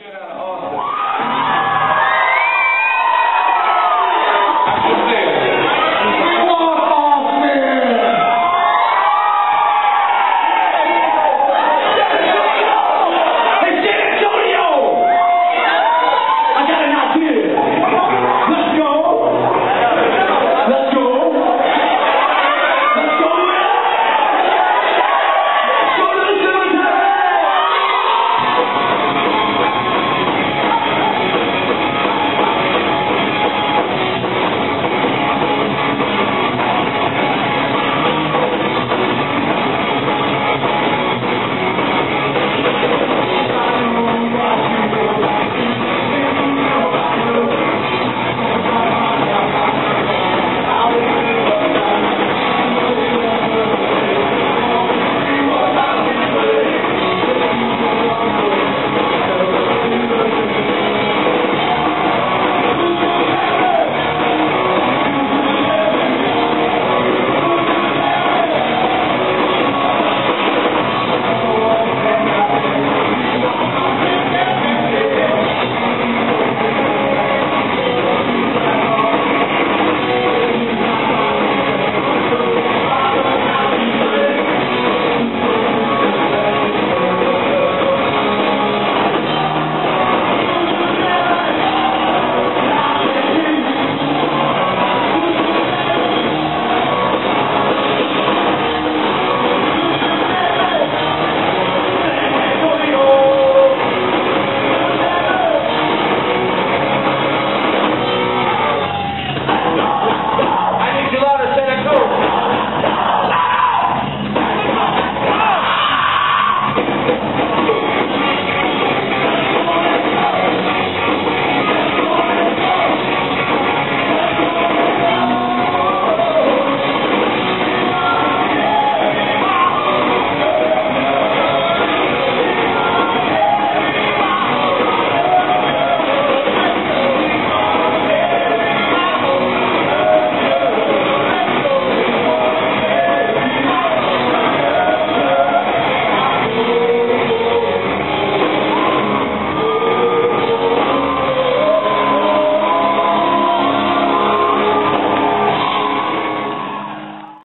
shit out. of all